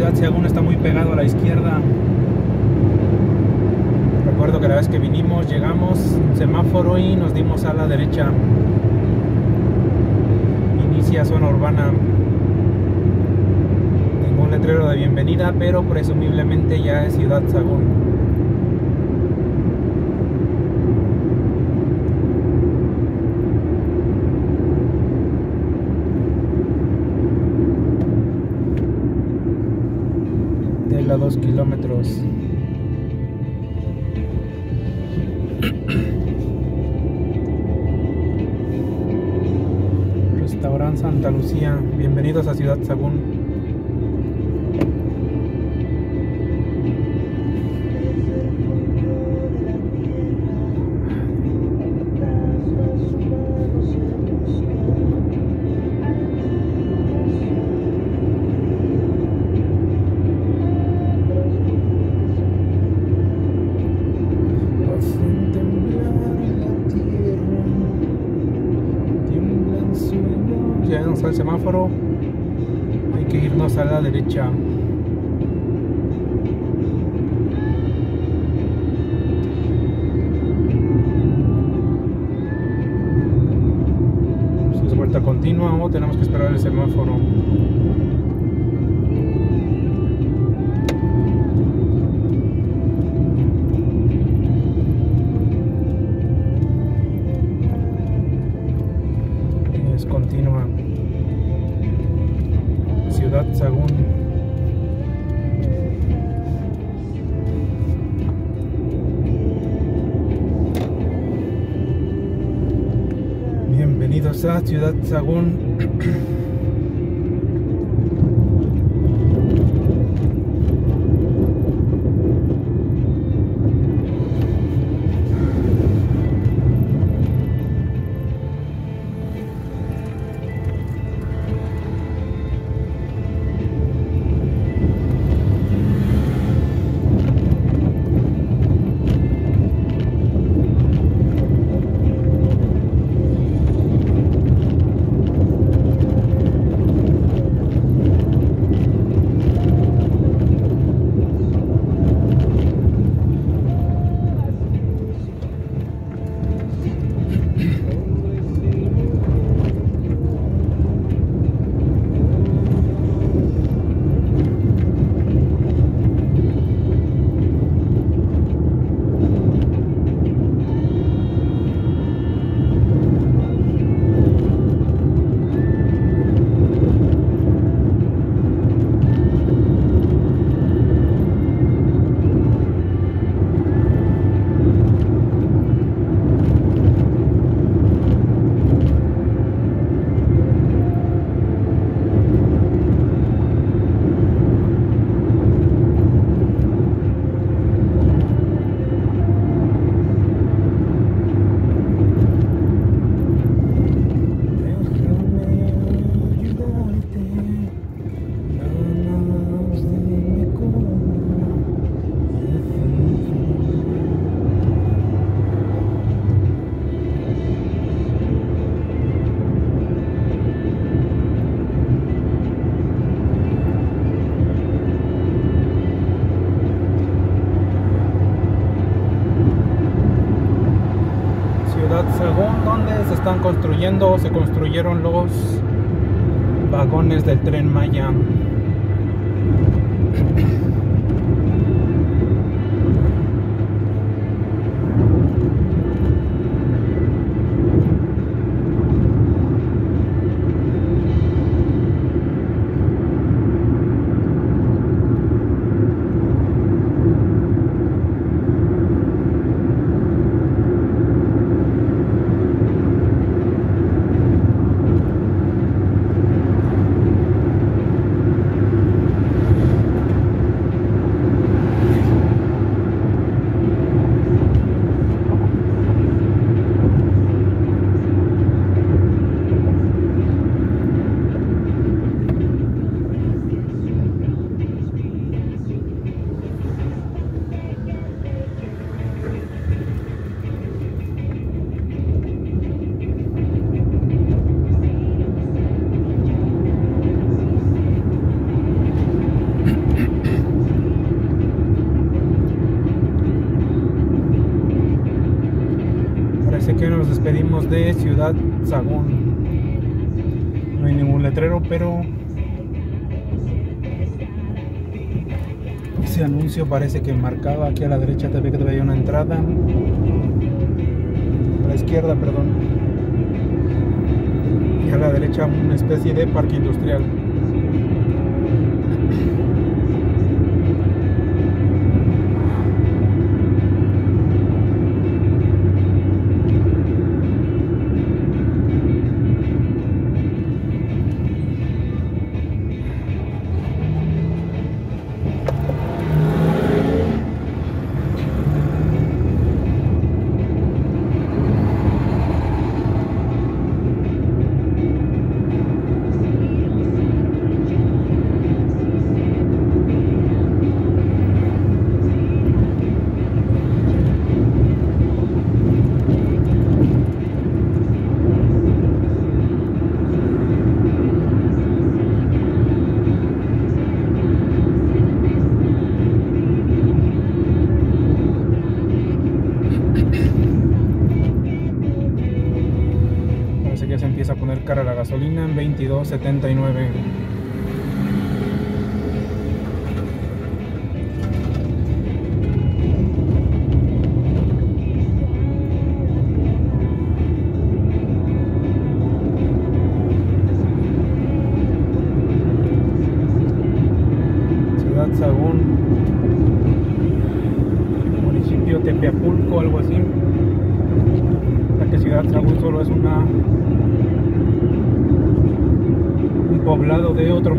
Ciudad Según está muy pegado a la izquierda. Recuerdo que la vez que vinimos llegamos semáforo y nos dimos a la derecha. Inicia zona urbana. Ningún letrero de bienvenida, pero presumiblemente ya es Ciudad Sagún. A 2 kilómetros. Restaurante Santa Lucía. Bienvenidos a Ciudad Sagún. El semáforo. Hay que irnos a la derecha. Es vuelta continua o tenemos que esperar el semáforo Ciudad Sagún. Se construyeron los vagones del tren Maya. De Ciudad Sagún. No hay ningún letrero, pero ese anuncio parece que marcaba aquí a la derecha también que había una entrada. A la izquierda, perdón. Y a la derecha una especie de parque industrial. 79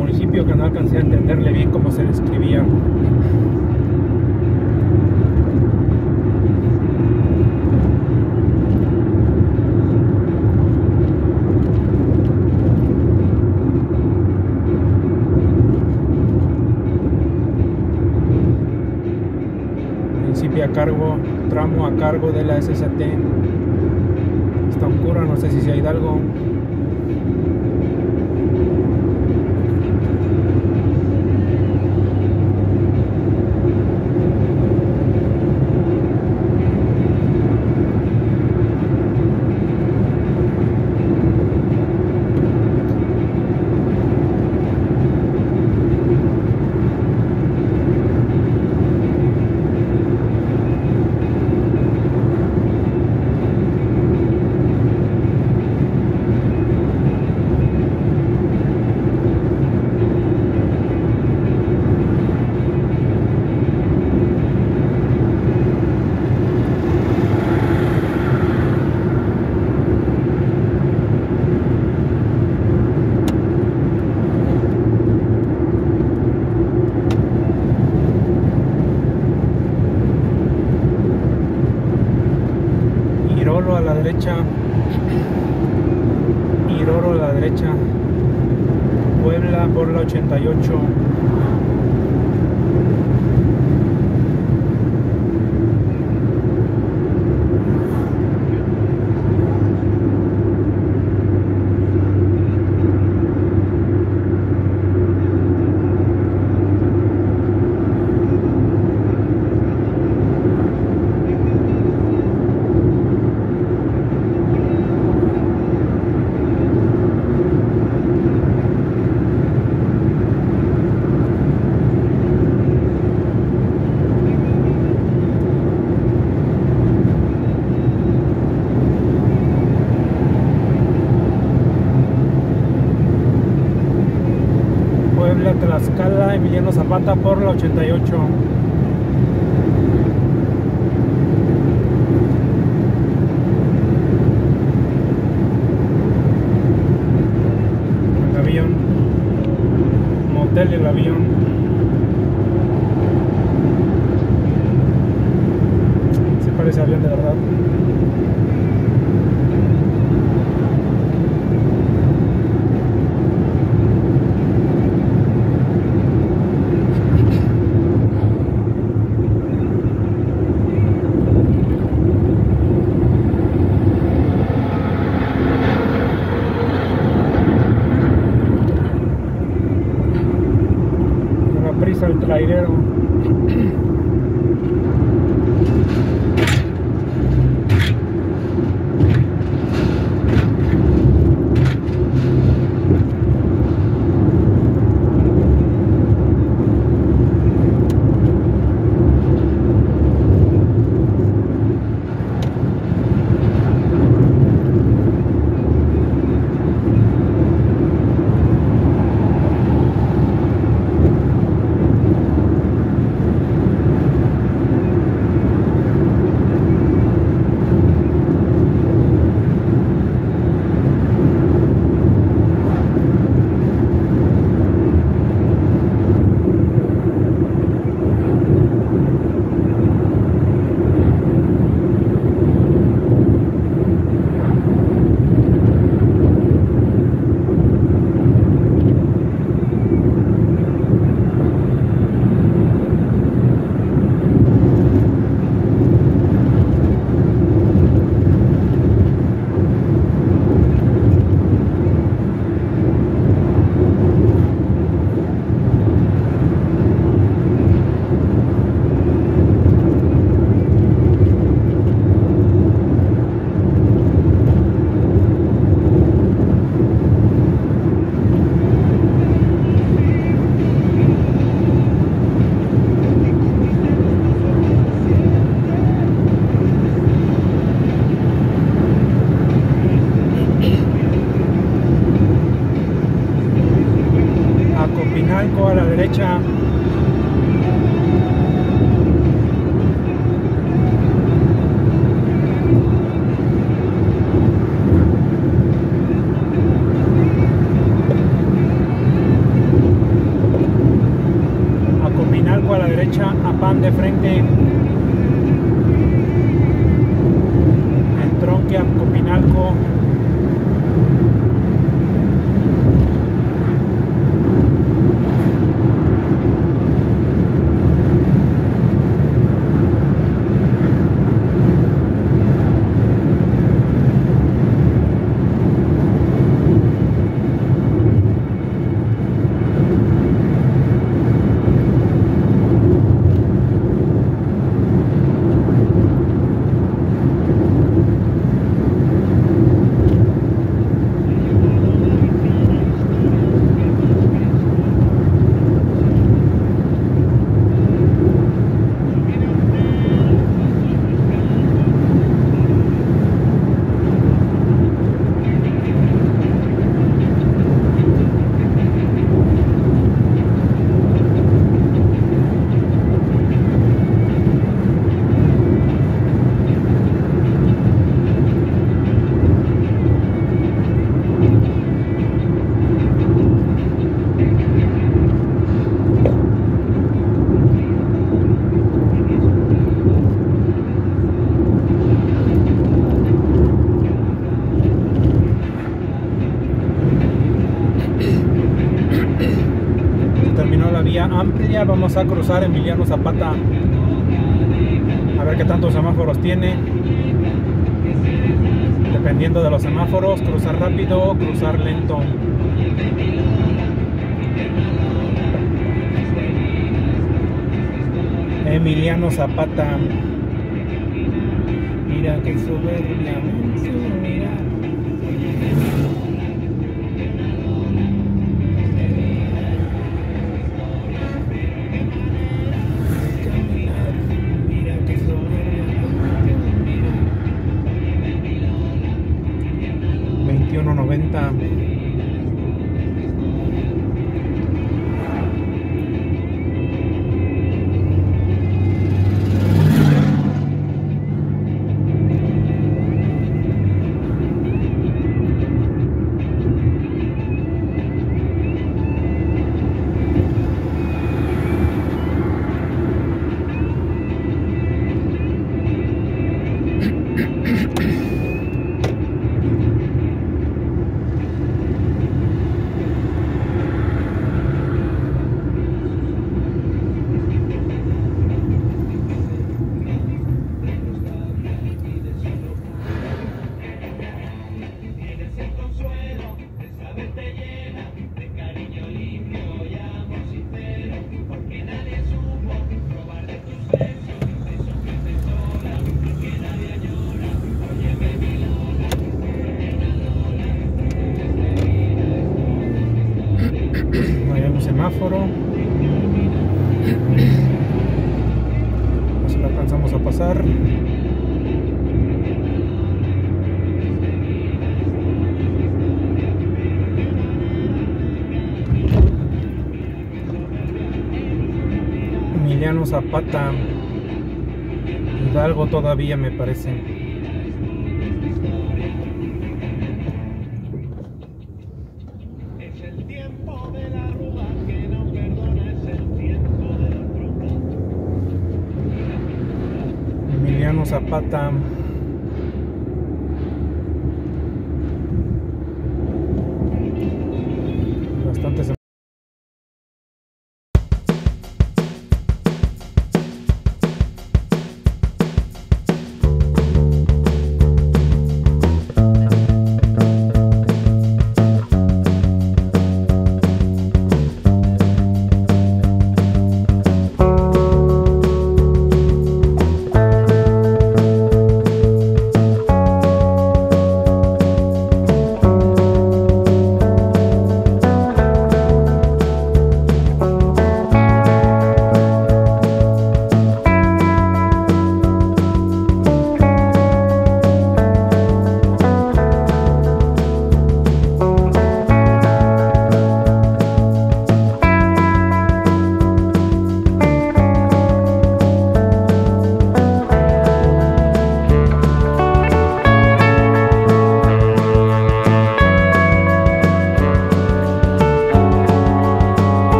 municipio que no alcancé a entenderle bien cómo se describía. Municipio a cargo, tramo a cargo de la SST. Está oscura, no sé si sea Hidalgo. Tlaxcala, Emiliano Zapata por la 88. Amplia, vamos a cruzar Emiliano Zapata. A ver qué tantos semáforos tiene. Dependiendo de los semáforos, cruzar rápido o cruzar lento. Emiliano Zapata. Mira qué soberbia. Mira. Así alcanzamos a pasar. Emiliano Zapata. Hidalgo todavía me parece. Emiliano